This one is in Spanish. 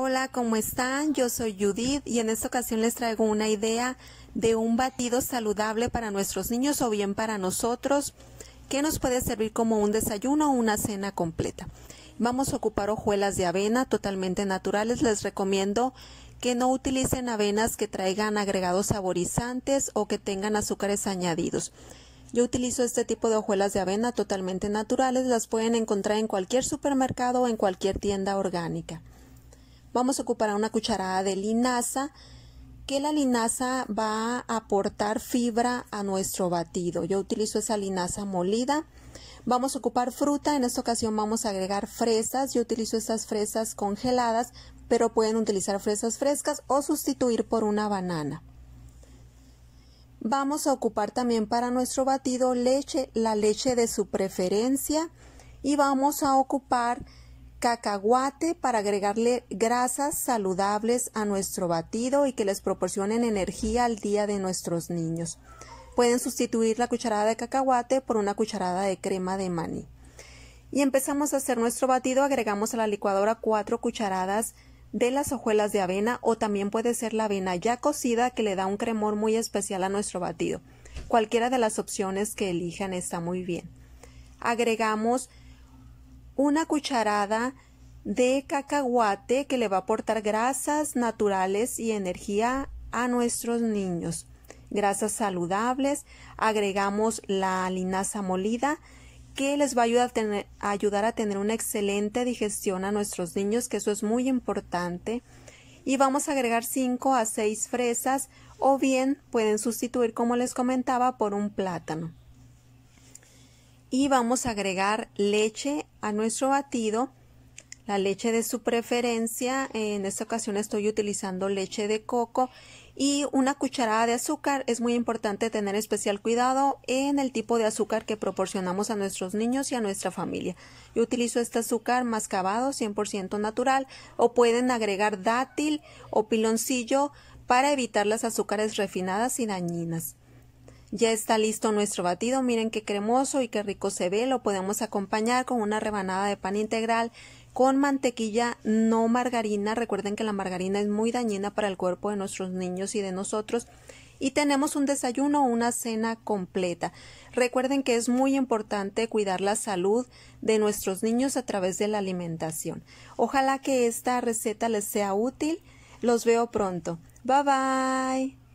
Hola, ¿cómo están? Yo soy Judith y en esta ocasión les traigo una idea de un batido saludable para nuestros niños o bien para nosotros que nos puede servir como un desayuno o una cena completa. Vamos a ocupar hojuelas de avena totalmente naturales. Les recomiendo que no utilicen avenas que traigan agregados saborizantes o que tengan azúcares añadidos. Yo utilizo este tipo de hojuelas de avena totalmente naturales, las pueden encontrar en cualquier supermercado o en cualquier tienda orgánica. Vamos a ocupar una cucharada de linaza, que la linaza va a aportar fibra a nuestro batido. Yo utilizo esa linaza molida. Vamos a ocupar fruta, en esta ocasión vamos a agregar fresas. Yo utilizo estas fresas congeladas, pero pueden utilizar fresas frescas o sustituir por una banana. Vamos a ocupar también para nuestro batido leche, la leche de su preferencia y vamos a ocupar cacahuate para agregarle grasas saludables a nuestro batido y que les proporcionen energía al día de nuestros niños. Pueden sustituir la cucharada de cacahuate por una cucharada de crema de maní. Y empezamos a hacer nuestro batido, agregamos a la licuadora cuatro cucharadas de las hojuelas de avena o también puede ser la avena ya cocida que le da un cremor muy especial a nuestro batido. Cualquiera de las opciones que elijan está muy bien. Agregamos una cucharada de cacahuate que le va a aportar grasas naturales y energía a nuestros niños. Grasas saludables. Agregamos la linaza molida que les va a ayudar a, tener, ayudar a tener una excelente digestión a nuestros niños, que eso es muy importante. Y vamos a agregar 5 a 6 fresas o bien pueden sustituir, como les comentaba, por un plátano. Y vamos a agregar leche a nuestro batido la leche de su preferencia. En esta ocasión estoy utilizando leche de coco y una cucharada de azúcar. Es muy importante tener especial cuidado en el tipo de azúcar que proporcionamos a nuestros niños y a nuestra familia. Yo utilizo este azúcar mascabado 100% natural o pueden agregar dátil o piloncillo para evitar las azúcares refinadas y dañinas. Ya está listo nuestro batido, miren qué cremoso y qué rico se ve, lo podemos acompañar con una rebanada de pan integral con mantequilla, no margarina. Recuerden que la margarina es muy dañina para el cuerpo de nuestros niños y de nosotros. Y tenemos un desayuno o una cena completa. Recuerden que es muy importante cuidar la salud de nuestros niños a través de la alimentación. Ojalá que esta receta les sea útil. Los veo pronto. Bye bye.